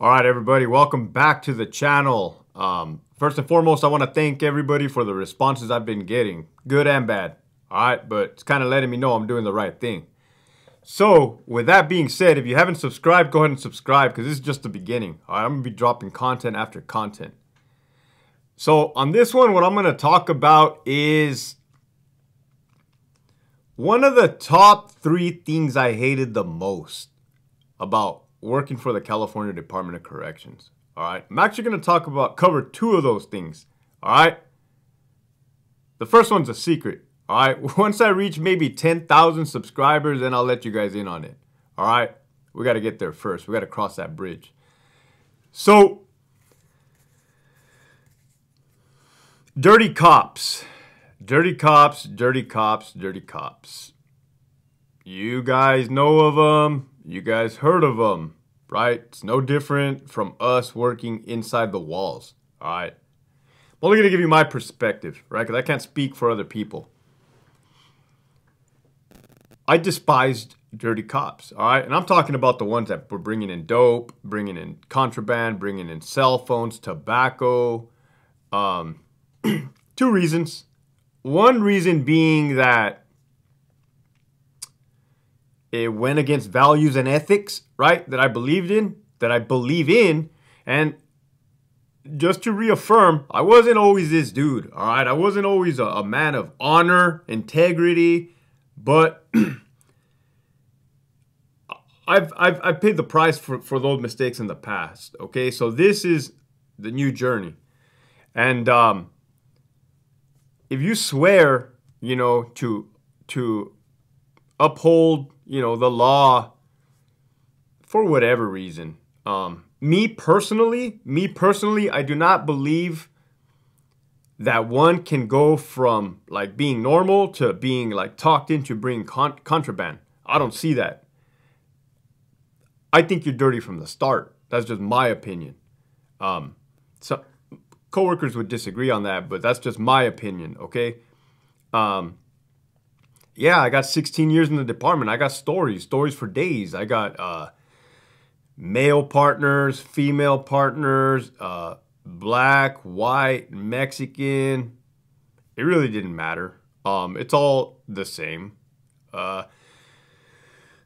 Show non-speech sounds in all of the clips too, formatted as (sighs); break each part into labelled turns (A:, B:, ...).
A: All right, everybody, welcome back to the channel. Um, first and foremost, I want to thank everybody for the responses I've been getting, good and bad. All right, but it's kind of letting me know I'm doing the right thing. So, with that being said, if you haven't subscribed, go ahead and subscribe because this is just the beginning. All right, I'm going to be dropping content after content. So, on this one, what I'm going to talk about is one of the top three things I hated the most about working for the California Department of Corrections. All right. I'm actually going to talk about, cover two of those things. All right. The first one's a secret. All right. (laughs) Once I reach maybe 10,000 subscribers, then I'll let you guys in on it. All right. We got to get there first. We got to cross that bridge. So, dirty cops. Dirty cops, dirty cops, dirty cops. You guys know of them. You guys heard of them, right? It's no different from us working inside the walls, all right? I'm only going to give you my perspective, right? Because I can't speak for other people. I despised dirty cops, all right? And I'm talking about the ones that were bringing in dope, bringing in contraband, bringing in cell phones, tobacco. Um, (clears throat) two reasons. One reason being that it went against values and ethics, right? That I believed in, that I believe in. And just to reaffirm, I wasn't always this dude, all right? I wasn't always a, a man of honor, integrity, but (clears throat) I've, I've, I've paid the price for, for those mistakes in the past, okay? So this is the new journey. And um, if you swear, you know, to, to uphold you know, the law for whatever reason. Um, me personally, me personally, I do not believe that one can go from like being normal to being like talked into bringing con- contraband. I don't see that. I think you're dirty from the start. That's just my opinion. Um, so coworkers would disagree on that, but that's just my opinion. Okay. Um, yeah, I got 16 years in the department. I got stories, stories for days. I got uh, male partners, female partners, uh, black, white, Mexican. It really didn't matter. Um, it's all the same. Uh,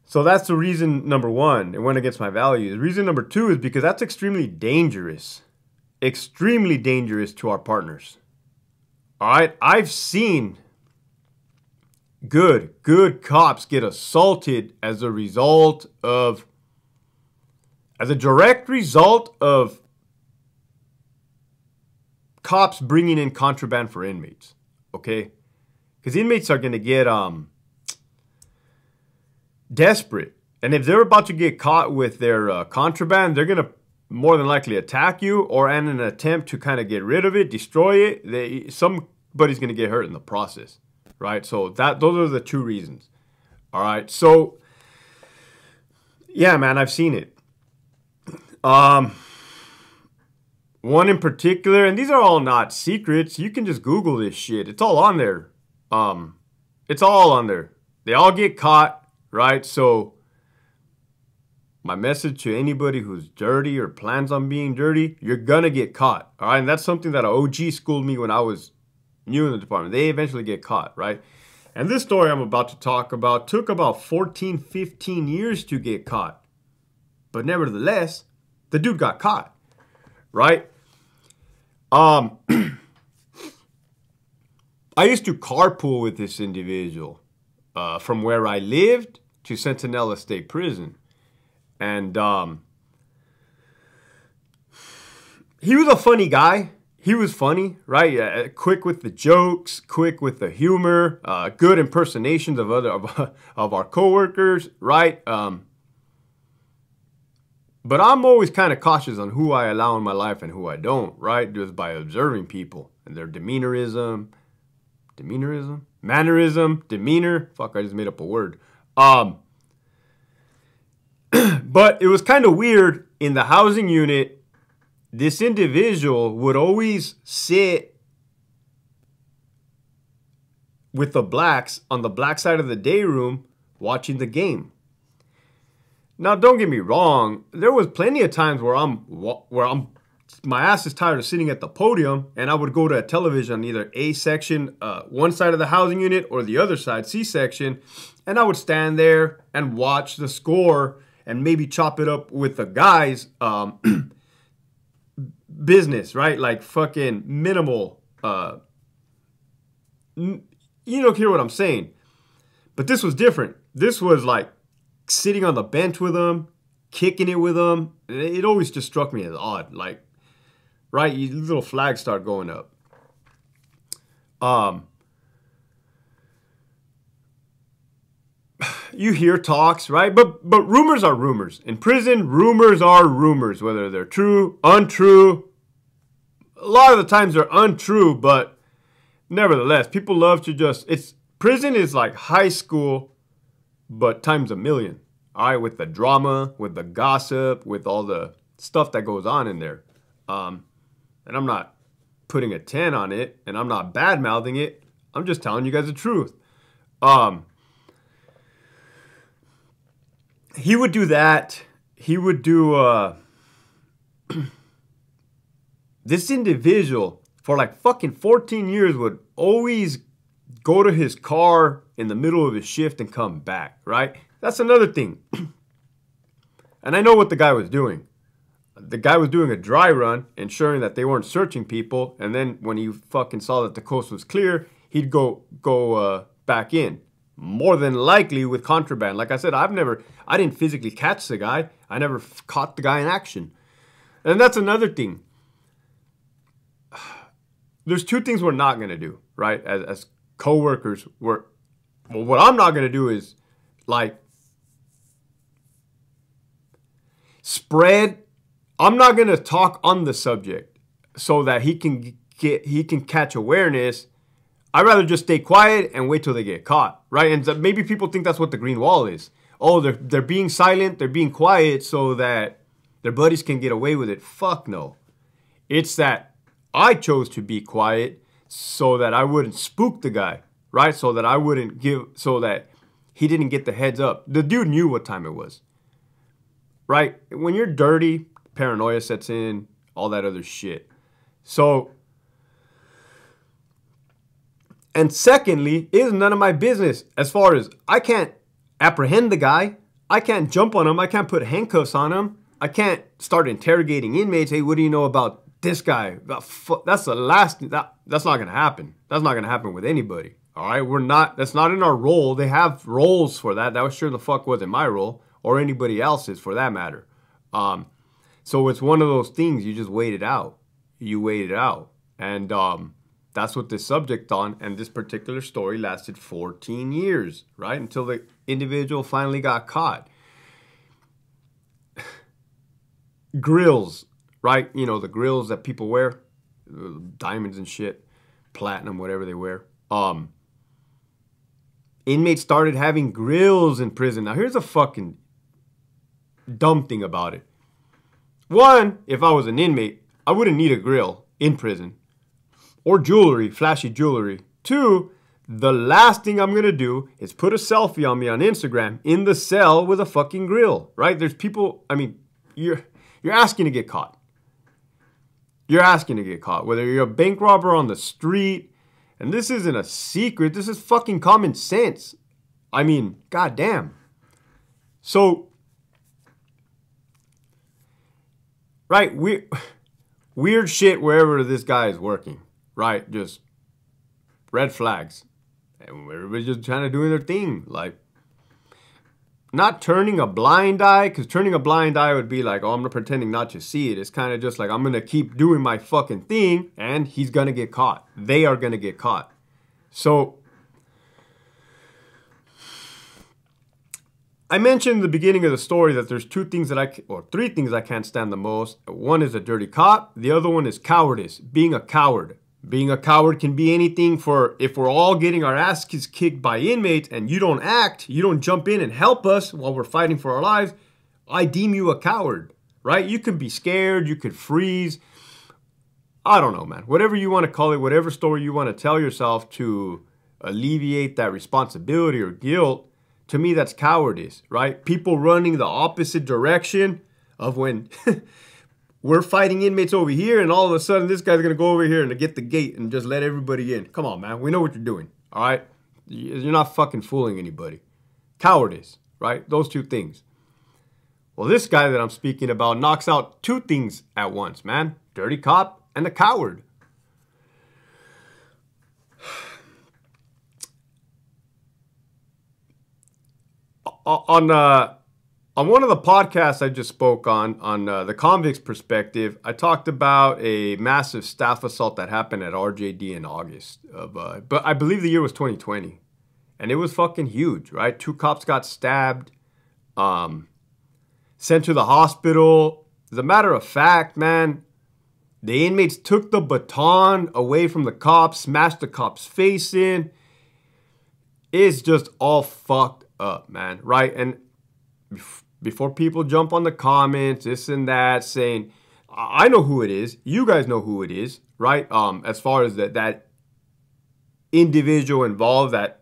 A: so that's the reason number one. It went against my values. Reason number two is because that's extremely dangerous. Extremely dangerous to our partners. All right. I've seen good, good cops get assaulted as a result of, as a direct result of cops bringing in contraband for inmates. Okay? Because inmates are going to get um, desperate. And if they're about to get caught with their uh, contraband, they're going to more than likely attack you or in an attempt to kind of get rid of it, destroy it. They, somebody's going to get hurt in the process right? So that those are the two reasons. All right. So yeah, man, I've seen it. Um one in particular, and these are all not secrets. You can just Google this shit. It's all on there. Um it's all on there. They all get caught, right? So my message to anybody who's dirty or plans on being dirty, you're gonna get caught. All right, and that's something that an OG schooled me when I was new in the department. They eventually get caught, right? And this story I'm about to talk about took about 14, 15 years to get caught. But nevertheless, the dude got caught, right? Um, (clears throat) I used to carpool with this individual uh, from where I lived to Centinela State Prison. And um, (sighs) he was a funny guy he was funny, right? Uh, quick with the jokes, quick with the humor, uh, good impersonations of other of, (laughs) of our coworkers, right? Um, but I'm always kind of cautious on who I allow in my life and who I don't, right? Just by observing people and their demeanorism, demeanorism, mannerism, demeanor. Fuck, I just made up a word. Um, (clears throat) but it was kind of weird in the housing unit this individual would always sit with the blacks on the black side of the day room watching the game. Now, don't get me wrong. There was plenty of times where I'm where I'm my ass is tired of sitting at the podium, and I would go to a television, either A section, uh, one side of the housing unit, or the other side, C section, and I would stand there and watch the score and maybe chop it up with the guys. Um, (clears throat) business, right? Like fucking minimal. Uh, you don't hear what I'm saying. But this was different. This was like sitting on the bench with them, kicking it with them. It always just struck me as odd. Like, right, you little flags start going up. Um, you hear talks, right? But but rumors are rumors. In prison, rumors are rumors, whether they're true, untrue. A lot of the times they're untrue, but nevertheless, people love to just it's prison is like high school, but times a million. All right, with the drama, with the gossip, with all the stuff that goes on in there. Um, and I'm not putting a 10 on it, and I'm not bad mouthing it. I'm just telling you guys the truth. Um, he would do that. He would do uh, (clears throat) this individual for like fucking 14 years would always go to his car in the middle of his shift and come back, right? That's another thing. (clears throat) and I know what the guy was doing. The guy was doing a dry run, ensuring that they weren't searching people, and then when he fucking saw that the coast was clear, he'd go go uh, back in more than likely with contraband. Like I said, I've never, I didn't physically catch the guy. I never caught the guy in action. And that's another thing. (sighs) There's two things we're not going to do, right? As, as co-workers, we're, well, what I'm not going to do is like spread, I'm not going to talk on the subject so that he can get, he can catch awareness I'd rather just stay quiet and wait till they get caught, right? And maybe people think that's what the green wall is. Oh, they're they're being silent, they're being quiet so that their buddies can get away with it. Fuck no. It's that I chose to be quiet so that I wouldn't spook the guy, right? So that I wouldn't give so that he didn't get the heads up. The dude knew what time it was. Right? When you're dirty, paranoia sets in, all that other shit. So and secondly, it is none of my business as far as I can't apprehend the guy. I can't jump on him. I can't put handcuffs on him. I can't start interrogating inmates. Hey, what do you know about this guy? That's the last, that, that's not going to happen. That's not going to happen with anybody. All right. We're not, that's not in our role. They have roles for that. That was sure the fuck wasn't my role or anybody else's for that matter. Um, so it's one of those things you just wait it out. You wait it out. And, um, that's what this subject on, and this particular story lasted 14 years, right? Until the individual finally got caught. (sighs) grills, right? You know, the grills that people wear, diamonds and shit, platinum, whatever they wear. Um, inmates started having grills in prison. Now, here's a fucking dumb thing about it. One, if I was an inmate, I wouldn't need a grill in prison or jewelry, flashy jewelry. Two, the last thing I'm gonna do is put a selfie on me on Instagram in the cell with a fucking grill, right? There's people, I mean, you're you're asking to get caught. You're asking to get caught. Whether you're a bank robber on the street, and this isn't a secret, this is fucking common sense. I mean, goddamn. So, right, we, weird shit wherever this guy is working right? Just red flags. And everybody's just kind of doing their thing. Like, not turning a blind eye, because turning a blind eye would be like, oh, I'm pretending not to see it. It's kind of just like, I'm going to keep doing my fucking thing, and he's going to get caught. They are going to get caught. So, I mentioned in the beginning of the story that there's two things that I, or three things I can't stand the most. One is a dirty cop. The other one is cowardice, being a coward. Being a coward can be anything for if we're all getting our asses kicked by inmates and you don't act, you don't jump in and help us while we're fighting for our lives, I deem you a coward, right? You could be scared, you could freeze. I don't know, man. Whatever you want to call it, whatever story you want to tell yourself to alleviate that responsibility or guilt To me, that's cowardice, right? People running the opposite direction of when (laughs) we're fighting inmates over here, and all of a sudden this guy's gonna go over here and get the gate and just let everybody in. Come on, man. We know what you're doing. All right, you're not fucking fooling anybody. Cowardice, right? Those two things. Well, this guy that I'm speaking about knocks out two things at once, man. Dirty cop and a coward. (sighs) on uh, on one of the podcasts I just spoke on on uh, the convicts perspective, I talked about a massive staff assault that happened at RJD in August of, uh, but I believe the year was 2020, and it was fucking huge, right? Two cops got stabbed, um, sent to the hospital. As a matter of fact, man, the inmates took the baton away from the cops, smashed the cop's face in. It's just all fucked up, man, right? And before people jump on the comments, this and that, saying, I know who it is. You guys know who it is, right? Um, as far as that that individual involved, that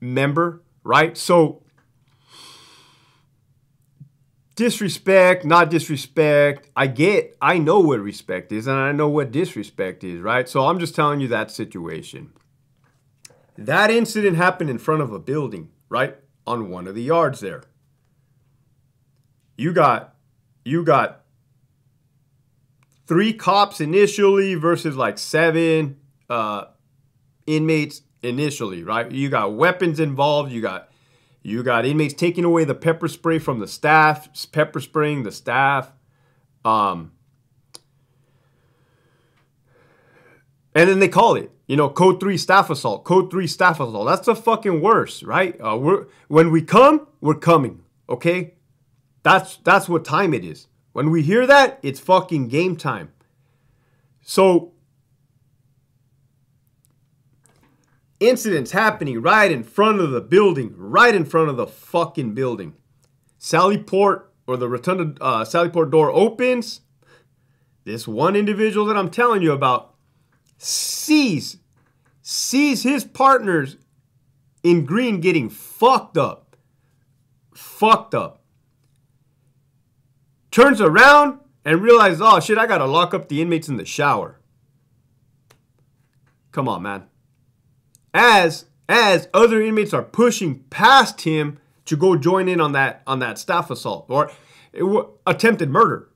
A: member, right? So disrespect, not disrespect. I get, I know what respect is, and I know what disrespect is, right? So I'm just telling you that situation. That incident happened in front of a building, right? On one of the yards there. You got you got three cops initially versus like seven uh, inmates initially, right? You got weapons involved. You got you got inmates taking away the pepper spray from the staff, pepper spraying the staff. Um, and then they call it, you know, code three staff assault, code three staff assault. That's the fucking worst, right? Uh, we're when we come, we're coming. Okay, that's that's what time it is. When we hear that, it's fucking game time. So incidents happening right in front of the building, right in front of the fucking building. Sally Port or the rotunda uh, Sally Port door opens. This one individual that I'm telling you about sees sees his partners in green getting fucked up. Fucked up turns around and realizes, oh shit, I gotta lock up the inmates in the shower. Come on, man. As as other inmates are pushing past him to go join in on that on that staff assault or attempted murder,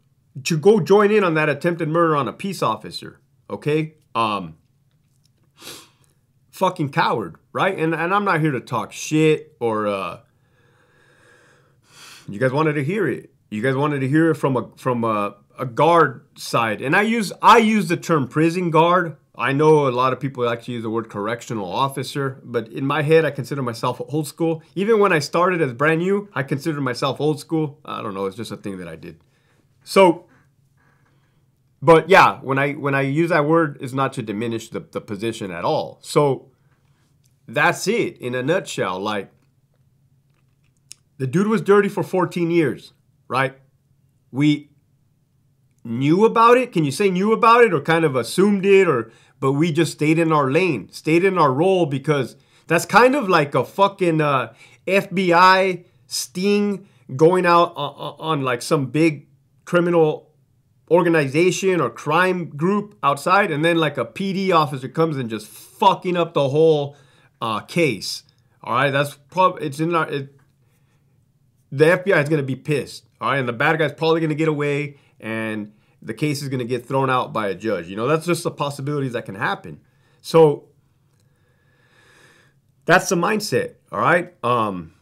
A: to go join in on that attempted murder on a peace officer. Okay, um, fucking coward, right? And and I'm not here to talk shit or uh, you guys wanted to hear it you guys wanted to hear it from a from a, a guard side, and I use I use the term prison guard. I know a lot of people actually use the word correctional officer, but in my head, I consider myself old school. Even when I started as brand new, I considered myself old school. I don't know, it's just a thing that I did. So, but yeah, when I when I use that word, is not to diminish the, the position at all. So that's it in a nutshell. Like the dude was dirty for 14 years right? We knew about it. Can you say knew about it or kind of assumed it or but we just stayed in our lane, stayed in our role because that's kind of like a fucking uh, FBI sting going out on, on like some big criminal organization or crime group outside and then like a PD officer comes and just fucking up the whole uh, case. All right, that's probably it's in our it, the FBI is going to be pissed. All right, and the bad guy's probably going to get away and the case is going to get thrown out by a judge. You know, that's just the possibilities that can happen. So that's the mindset, all right? Um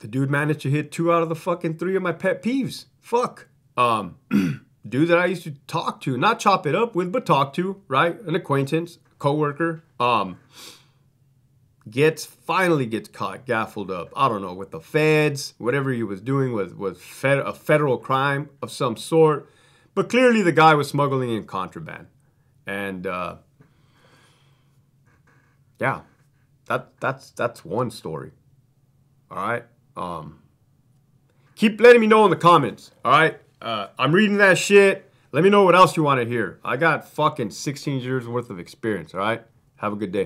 A: the dude managed to hit two out of the fucking three of my pet peeves. Fuck. Um (clears throat) dude that I used to talk to, not chop it up with, but talk to, right? An acquaintance, coworker. Um gets finally gets caught gaffled up. I don't know with the feds whatever he was doing was was fed, a federal crime of some sort. But clearly the guy was smuggling in contraband. And uh, yeah that that's that's one story. All right? Um, keep letting me know in the comments. All right? Uh, i'm reading that shit. Let me know what else you want to hear. I got fucking 16 years worth of experience. All right? Have a good day